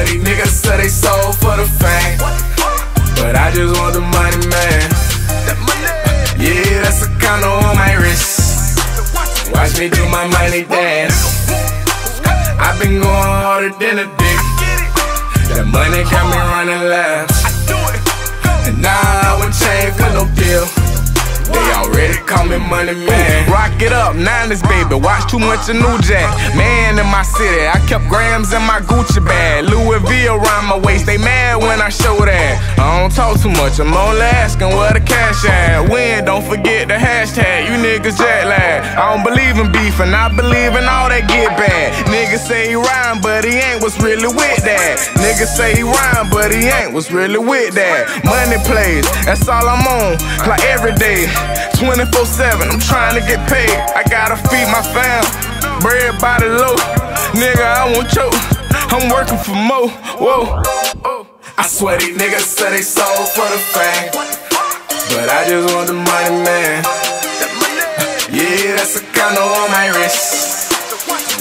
these niggas say they sold for the fame. But I just want the money, man. Yeah, that's a condo on my wrist. Watch me do my money dance. I've been going harder than a dick. That money got me running laps. And now I would change for no deal. Money man. Rock it up, Niners baby. Watch too much of New Jack. Man in my city, I kept grams in my Gucci bag. Louis V around my waist. They mad when I show that. I don't talk too much. I'm only asking where the cash at. Win, don't forget the hashtag. You niggas jet lag. I don't believe in beef and I believe in all that get bad. Niggas say he rhyme, but he ain't what's really with that. Niggas say he rhyme, but he ain't what's really with that. Money plays, that's all I'm on. Like every day. 24 7, I'm trying to get paid. I gotta feed my fam. Bread by the low. Nigga, I won't choke. I'm working for more. Whoa. I swear these niggas say they sold for the fame. But I just want the money, man. Yeah, that's a condo on my wrist.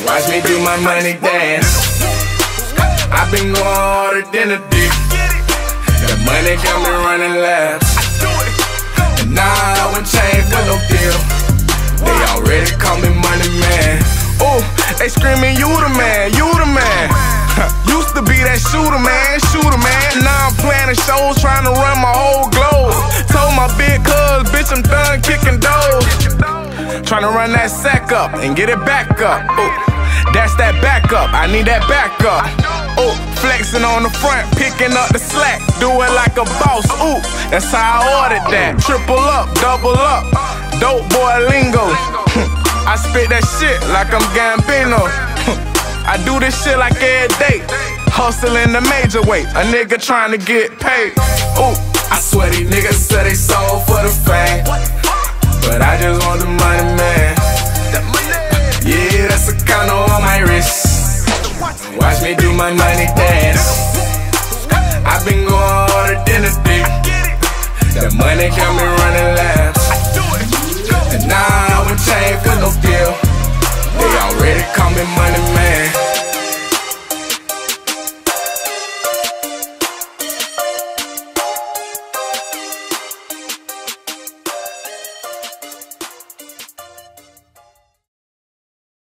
Watch me do my money dance. I've been going harder than a dick. The money got me running laps. And now I won't change for no deal. They already call me money man. Ooh, they screaming, you the man, you the man. Used to be that shooter man, shooter man. Now I'm planning shows, trying to run my whole globe. Told my big cuz, bitch, I'm done kicking doors. Trying to run that sack up and get it back up. Ooh, that's that backup. I need that backup. Ooh, flexing on the front, picking up the slack, do it like a boss. Ooh, that's how I ordered that. Triple up, double up, dope boy lingo. I spit that shit like I'm Gambino. I do this shit like every day. Hustling the major way, a nigga trying to get paid. Ooh, I swear these niggas say they sold for the fame. But I just want the money, man. Watch me do my money dance. I've been going harder than a dick. The money got me running laps. And now I won't change for no deal.